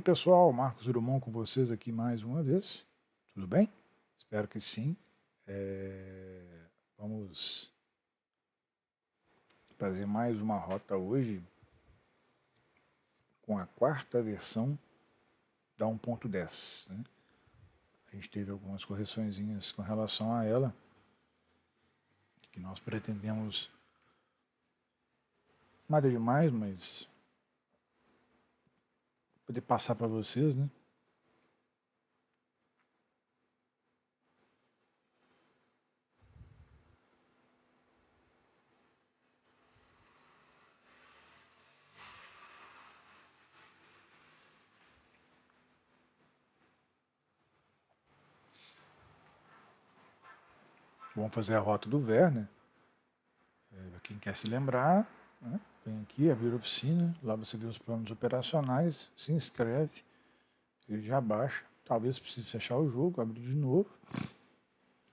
aí pessoal, Marcos Urumon com vocês aqui mais uma vez. Tudo bem? Espero que sim. É... Vamos fazer mais uma rota hoje com a quarta versão da 1.10. Né? A gente teve algumas correçõezinhas com relação a ela que nós pretendemos nada demais, mas poder passar para vocês, né? Vamos fazer a rota do Werner. É, quem quer se lembrar, né? vem aqui, abrir oficina, lá você vê os planos operacionais, se inscreve, ele já baixa. Talvez precise fechar o jogo, abrir de novo.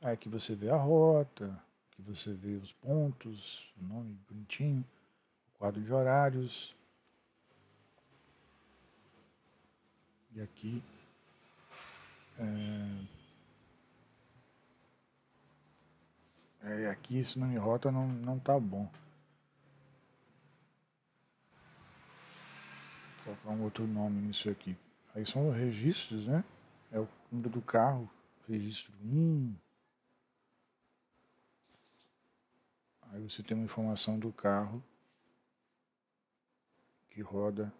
Aí aqui você vê a rota, aqui você vê os pontos, o nome bonitinho, o quadro de horários. E aqui é, É, aqui esse nome rota não, não tá bom. Colocar um outro nome nisso aqui. Aí são os registros, né? É o número do carro, registro 1. Aí você tem uma informação do carro que roda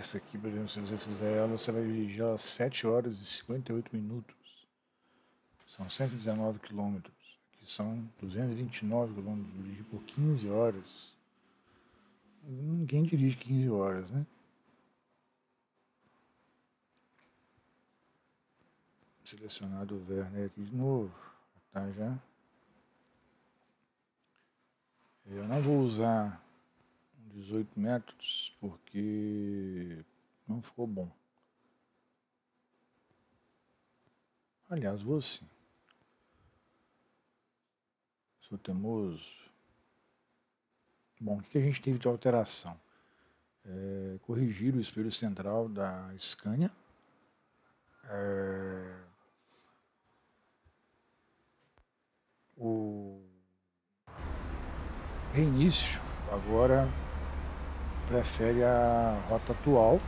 Essa aqui, por exemplo, se você fizer ela, você vai dirigir ela 7 horas e 58 minutos. São 119 quilômetros. Aqui são 229 quilômetros. Dirigir por 15 horas. Ninguém dirige 15 horas, né? Selecionado o Werner aqui de novo. Tá já. Eu não vou usar 18 métodos porque não ficou bom. Aliás, vou sim. Sou teimoso. Bom, o que a gente teve de alteração? É, corrigir o espelho central da Scania. É, o reinício agora prefere a rota atual.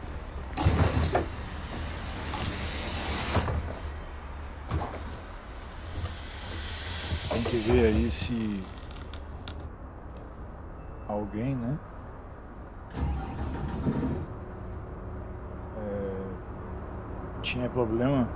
Tem que ver aí se alguém, né? É, tinha problema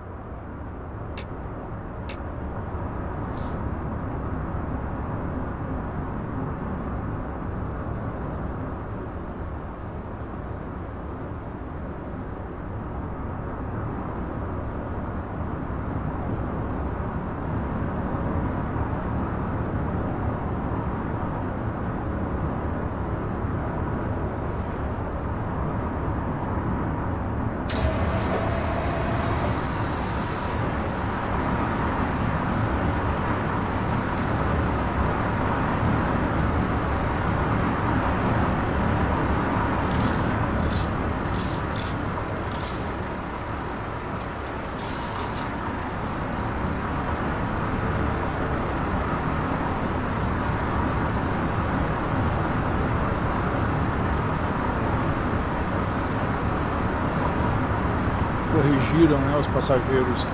corrigiram né, os passageiros que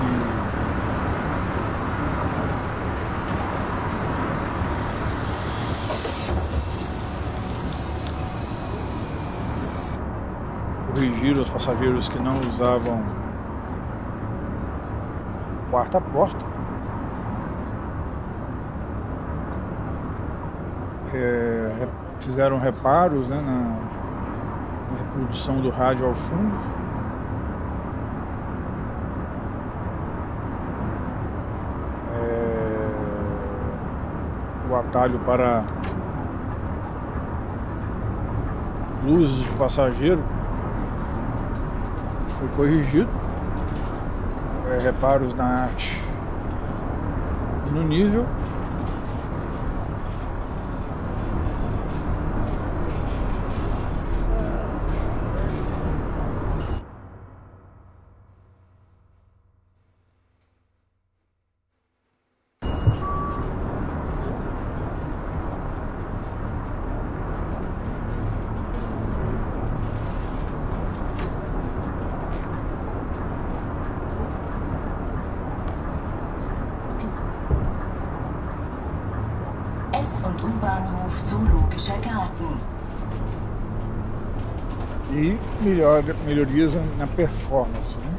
corrigiram os passageiros que não usavam quarta porta. É, fizeram reparos né, na, na reprodução do rádio ao fundo. o atalho para luzes de passageiro. Foi corrigido. é, reparos na arte. No nível e melhor, melhorias na performance. Né?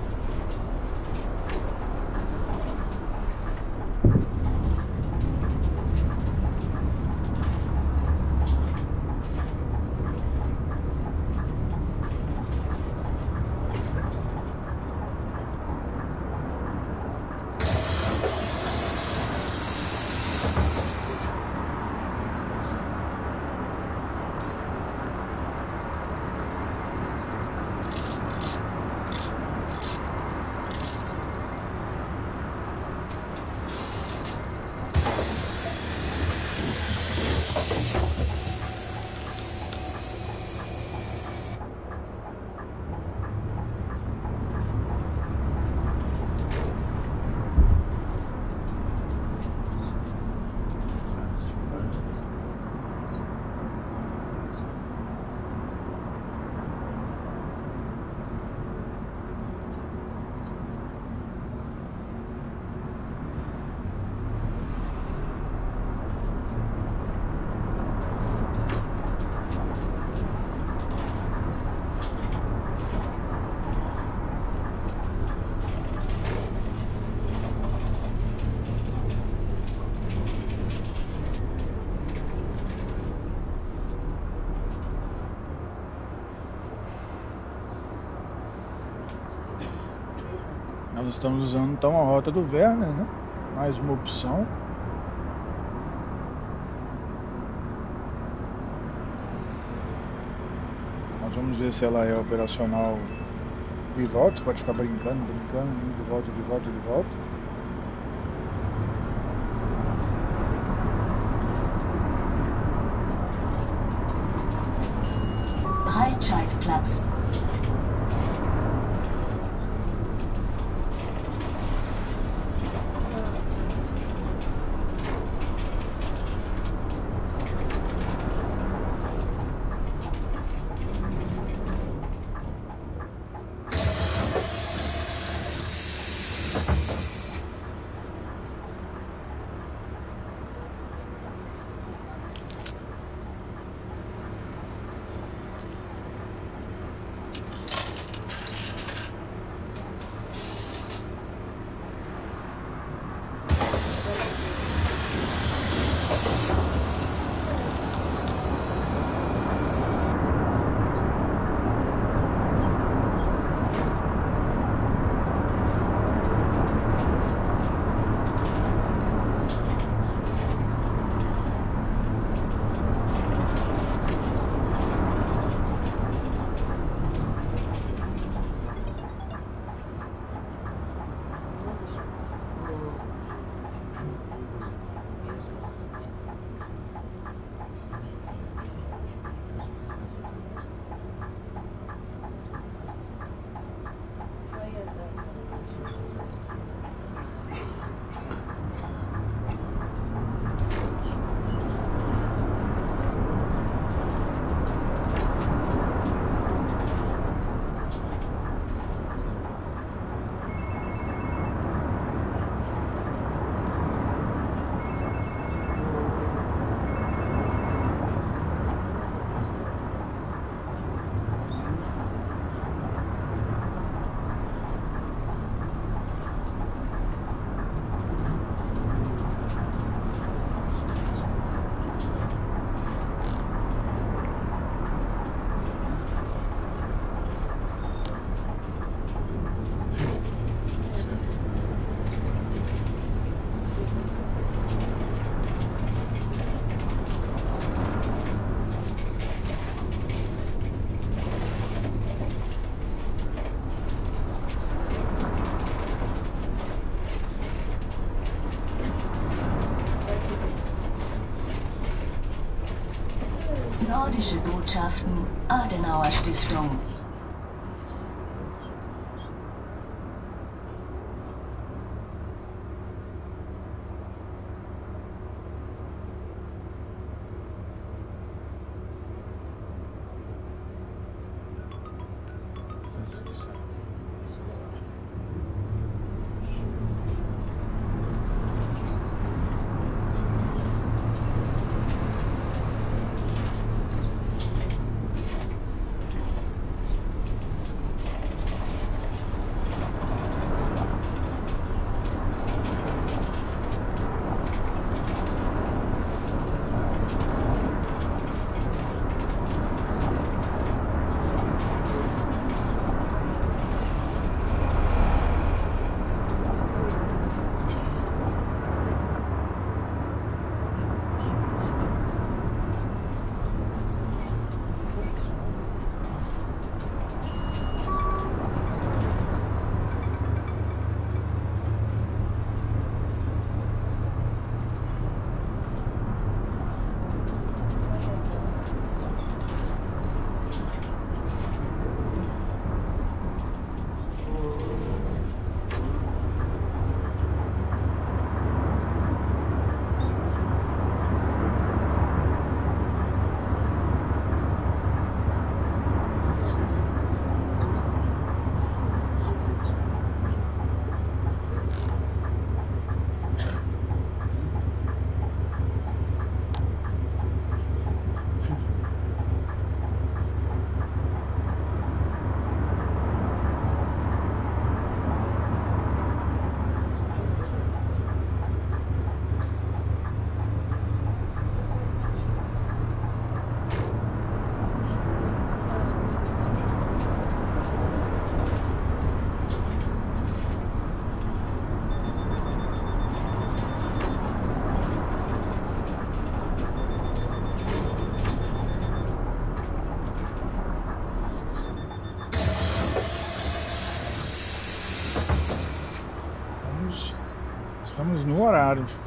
Nós estamos usando então a rota do Werner, né? mais uma opção. Nós vamos ver se ela é operacional de volta, você pode ficar brincando, brincando, de volta, de volta, de volta. Adenauer Stiftung. No horário.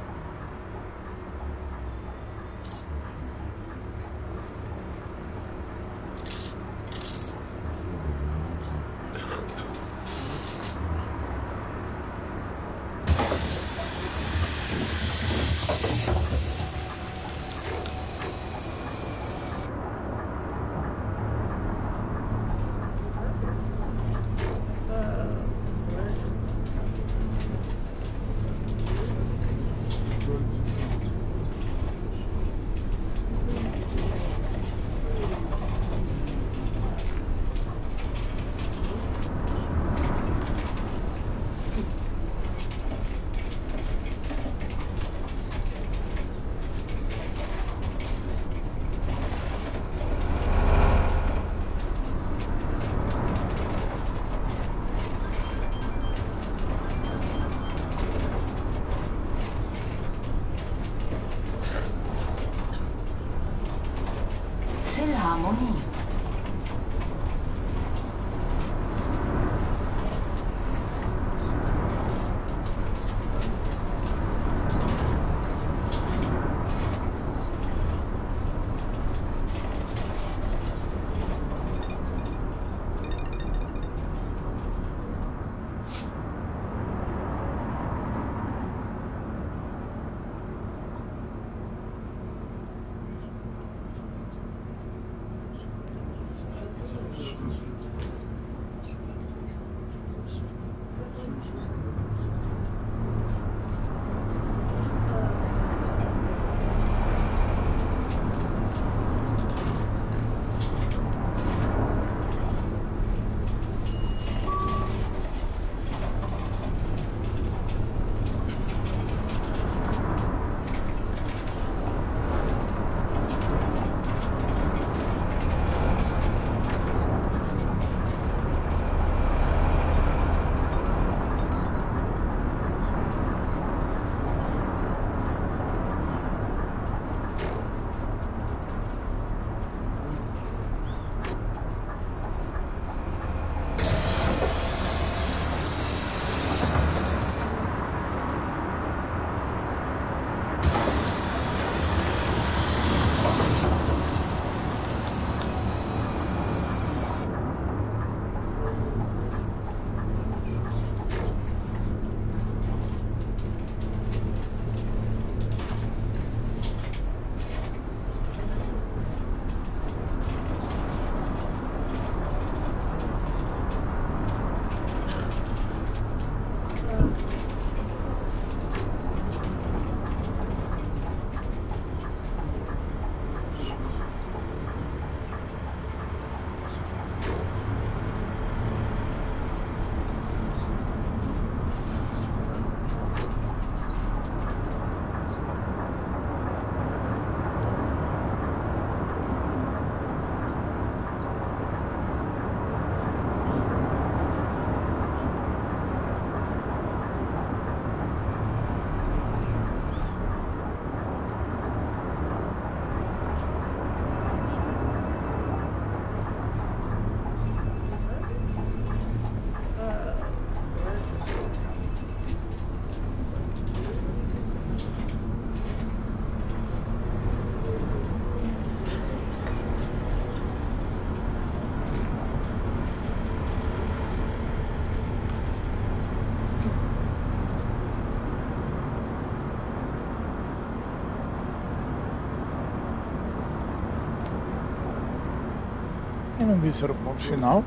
Era o ponto final.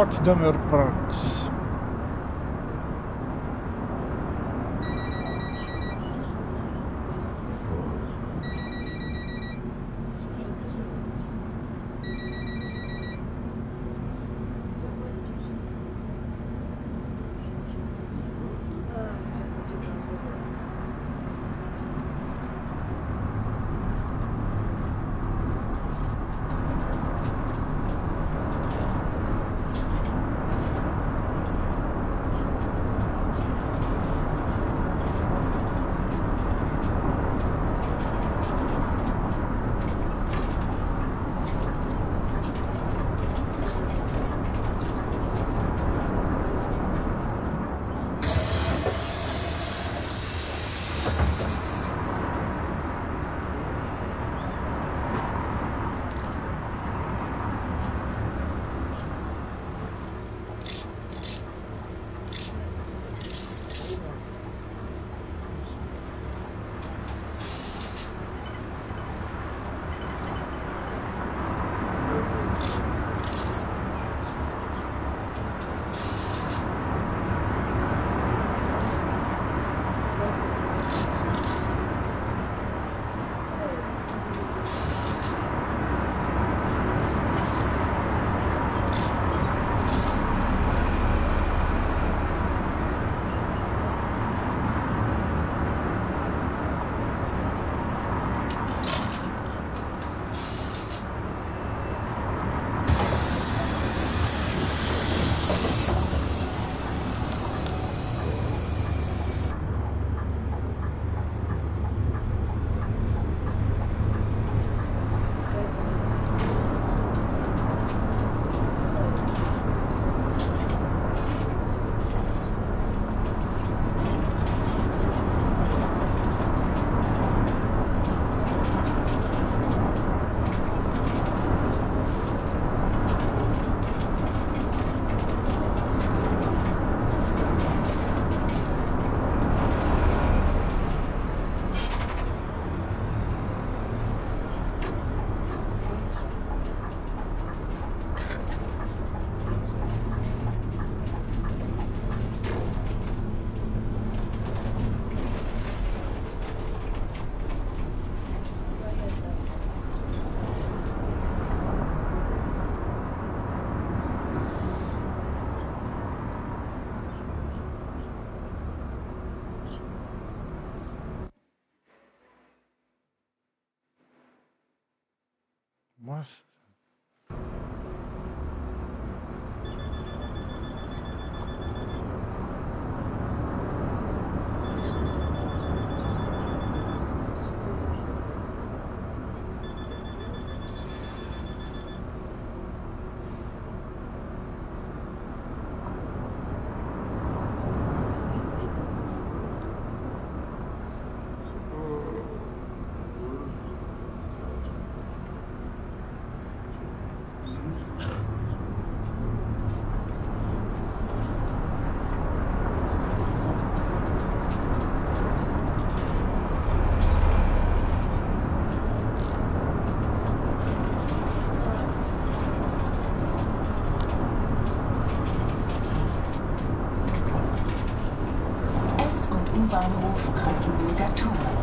Potsdamer Hauptbahnhof Brandenburger Tor.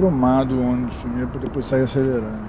Aprumado o ônibus para depois sair acelerando.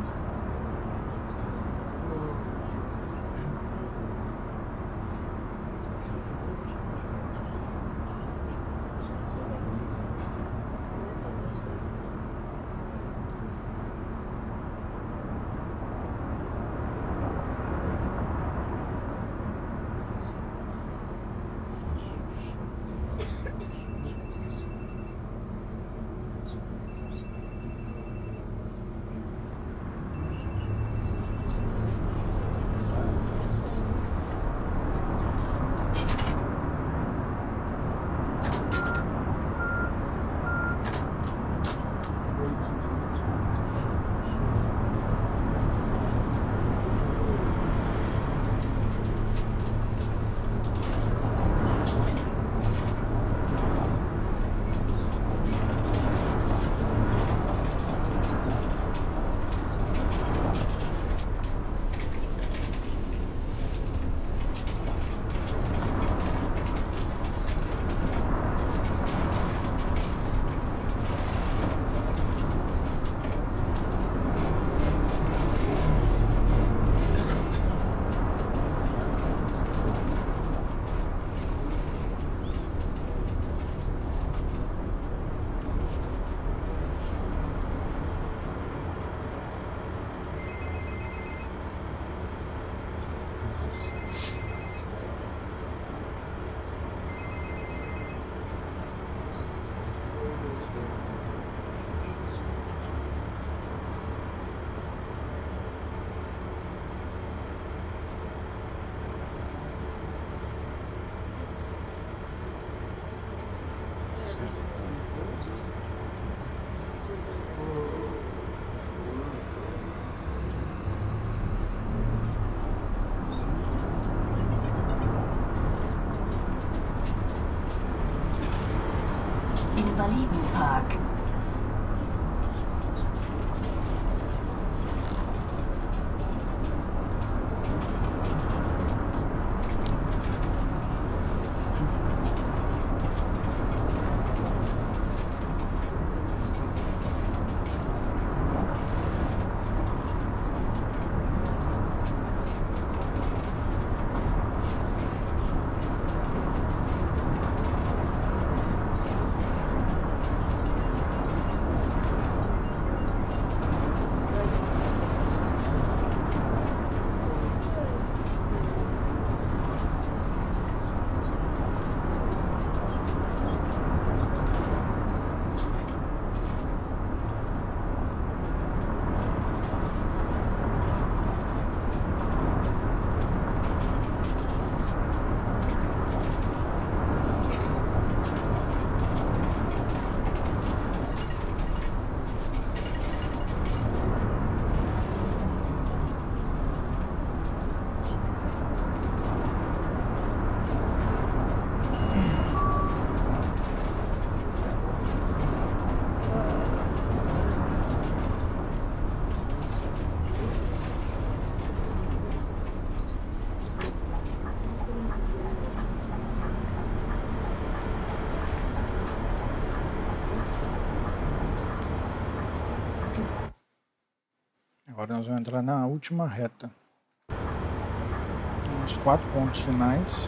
Nós vamos entrar na última reta. Os quatro pontos finais.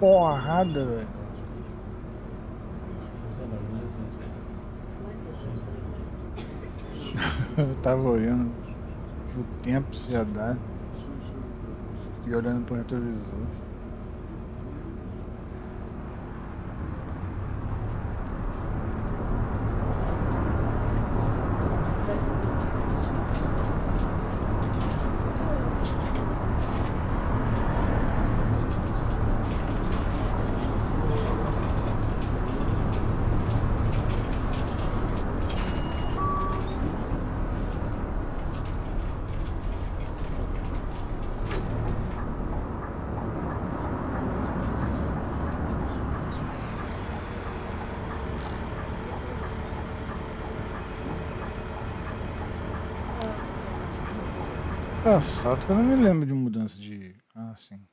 Porrada, velho. Eu tava olhando o tempo se ia dar e olhando pro retrovisor. Que eu não me lembro de mudança de. Ah, sim.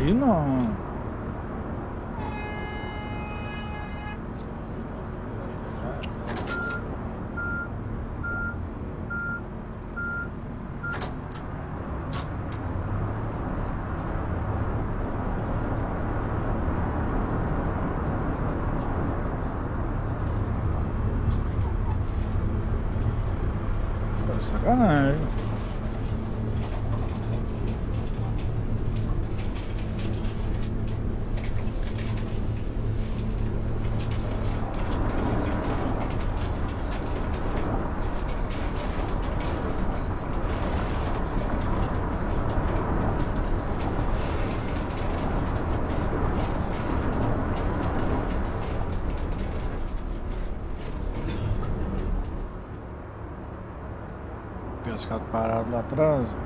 Aí não. Ficado parado lá atrás.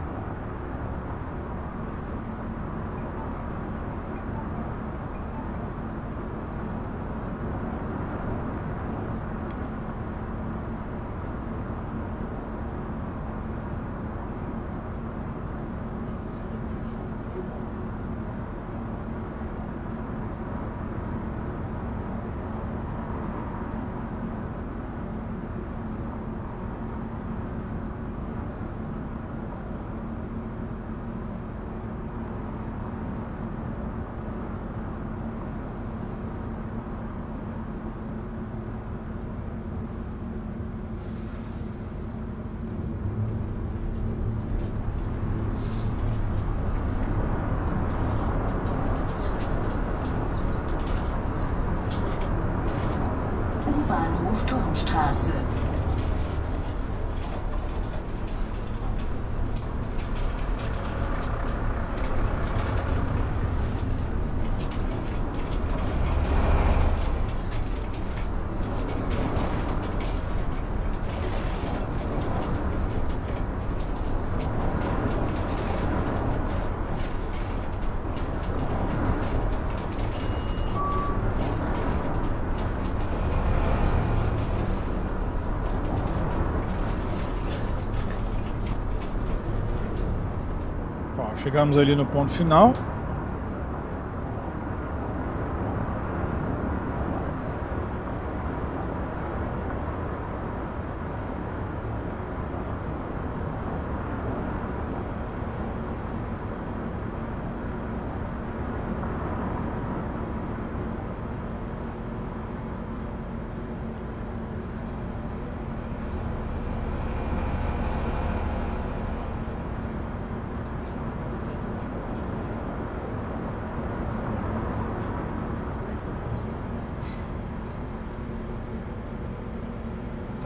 Chegamos ali no ponto final.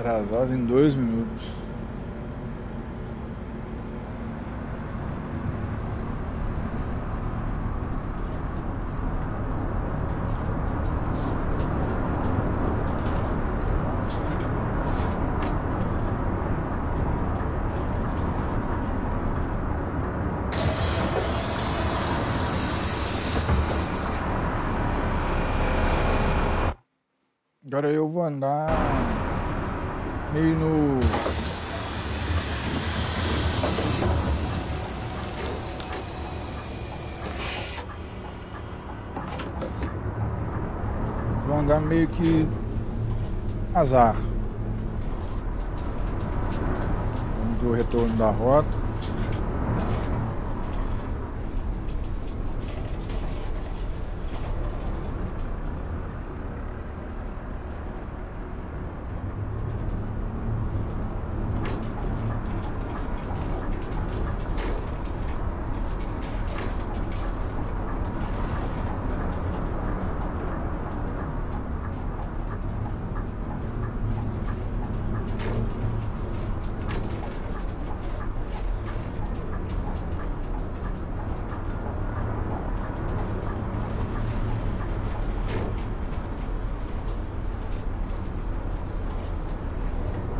Atrasado em dois minutos. Agora eu vou andar meio no. Vou andar meio que azar. Vamos ver o retorno da rota.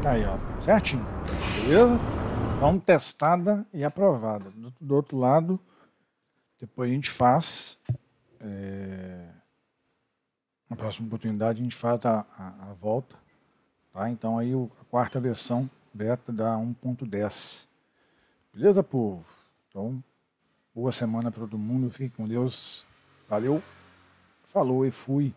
Aí, ó, certinho. Beleza? Então, testada e aprovada. Do, do outro lado, depois a gente faz. é, Na próxima oportunidade, a gente faz a, a- a volta. Tá? Então, aí o- a quarta versão beta da 1.10. Beleza, povo? Então, boa semana para todo mundo. Fique com Deus. Valeu. Falou e fui.